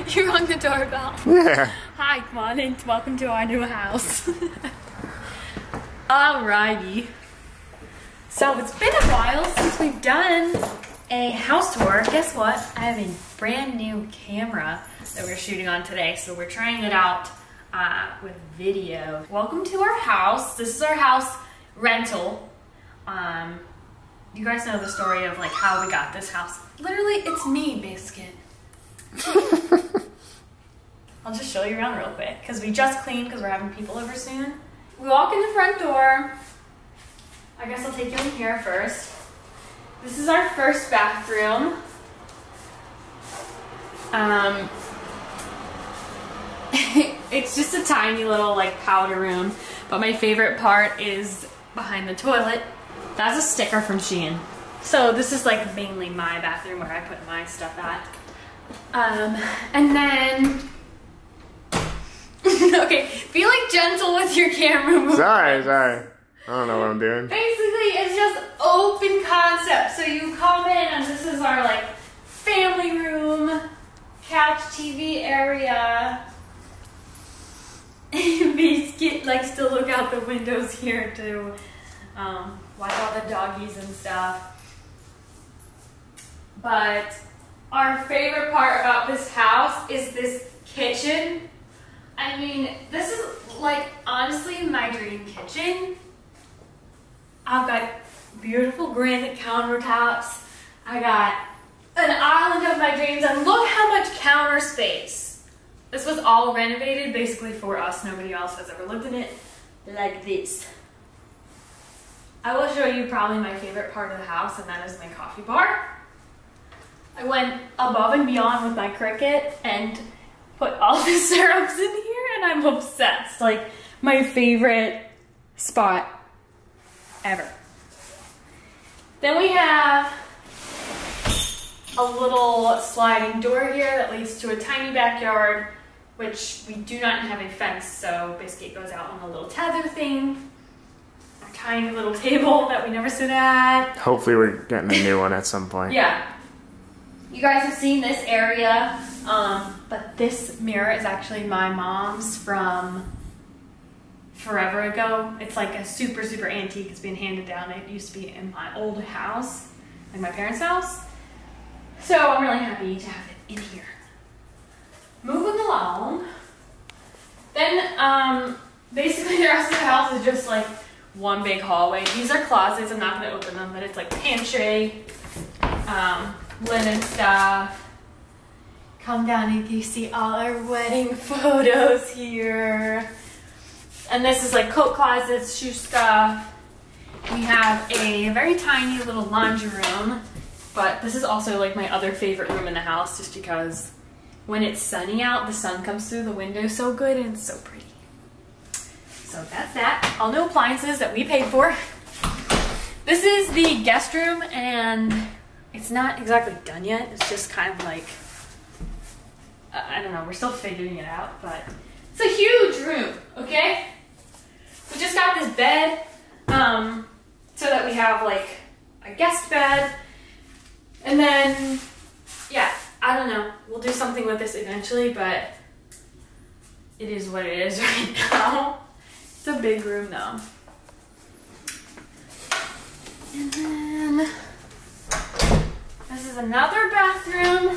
You rung the doorbell. Yeah. Hi, come on in. Welcome to our new house. Alrighty. So it's been a while since we've done a house tour. Guess what? I have a brand new camera that we're shooting on today. So we're trying it out uh, with video. Welcome to our house. This is our house rental. Um, you guys know the story of like how we got this house. Literally, it's me, Biscuit. I'll just show you around real quick because we just cleaned because we're having people over soon. We walk in the front door. I guess I'll take you in here first. This is our first bathroom. Um, it's just a tiny little like powder room, but my favorite part is behind the toilet. That's a sticker from Shein. So this is like mainly my bathroom where I put my stuff at. Um, and then, okay, be like gentle with your camera movement. Sorry, sorry. I don't know what I'm doing. Basically, it's just open concept. So you come in and this is our like family room, couch, TV area. Biscuit likes to look out the windows here to um, watch all the doggies and stuff. But our favorite part about this house is this kitchen. I mean, this is like honestly my dream kitchen. I've got beautiful granite countertops. I got an island of my dreams, and look how much counter space. This was all renovated basically for us. Nobody else has ever lived in it like this. I will show you probably my favorite part of the house, and that is my coffee bar. I went above and beyond with my Cricut and put all the syrups in and I'm obsessed. Like, my favorite spot ever. Then we have a little sliding door here that leads to a tiny backyard, which we do not have a fence, so Biscuit goes out on a little tether thing. A tiny little table that we never sit at. Hopefully, we're getting a new one at some point. Yeah. You guys have seen this area, um, but this mirror is actually my mom's from forever ago. It's like a super, super antique. It's been handed down. It used to be in my old house, like my parents' house. So I'm really happy to have it in here. Moving along. Then, um, basically the rest of the house is just like one big hallway. These are closets. I'm not going to open them, but it's like pantry, um, linen stuff. Come down and you see all our wedding photos here. And this is like coat closets, shoe stuff. We have a very tiny little laundry room, but this is also like my other favorite room in the house just because when it's sunny out, the sun comes through the window so good and so pretty. So that's that. All new appliances that we paid for. This is the guest room and it's not exactly done yet. It's just kind of like, I don't know, we're still figuring it out, but it's a huge room, okay? We just got this bed um, so that we have like a guest bed. And then, yeah, I don't know. We'll do something with this eventually, but it is what it is right now. It's a big room though. And then another bathroom.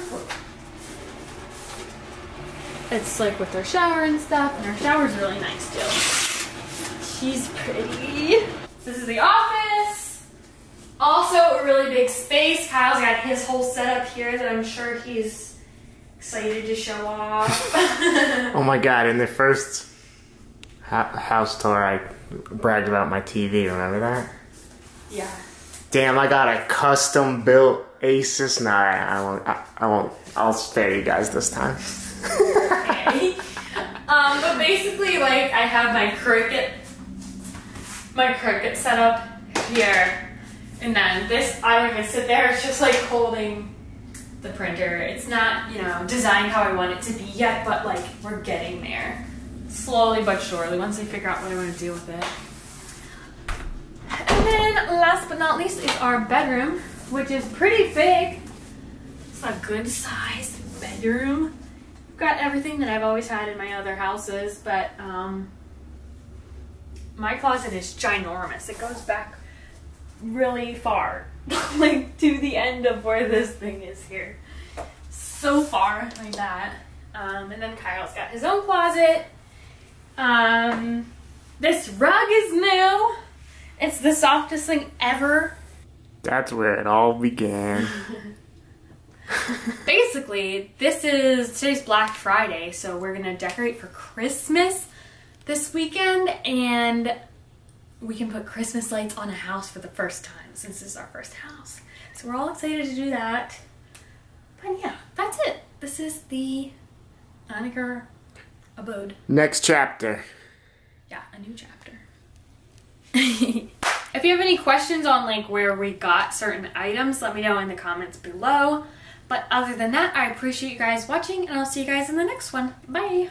It's like with our shower and stuff, and our shower's really nice too. She's pretty. This is the office. Also a really big space. Kyle's got his whole setup here that I'm sure he's excited to show off. Oh my god, in the first house tour, I bragged about my TV. Remember that? yeah. Damn, I got a custom built Asus. Nah, I, I won't. I, I won't. I'll spare you guys this time. Okay. um, but basically, like, I have my Cricut, my Cricut set up here, and then this, I don't even sit there. It's just like holding the printer. It's not, you know, designed how I want it to be yet, but like, we're getting there. Slowly but surely, once I figure out what I want to do with it. And then, last but not least, is our bedroom, which is pretty big. It's a good size bedroom. We've got everything that I've always had in my other houses, but um, my closet is ginormous. It goes back really far, like to the end of where this thing is here. So far, like that. Um, and then Kyle's got his own closet. Um, this rug is new. It's the softest thing ever. That's where it all began. Basically, this is today's Black Friday, so we're gonna decorate for Christmas this weekend, and we can put Christmas lights on a house for the first time since this is our first house. So we're all excited to do that. But yeah, that's it. This is the Anacker abode. Next chapter. Yeah, a new chapter. if you have any questions on like where we got certain items, let me know in the comments below. But other than that, I appreciate you guys watching and I'll see you guys in the next one. Bye!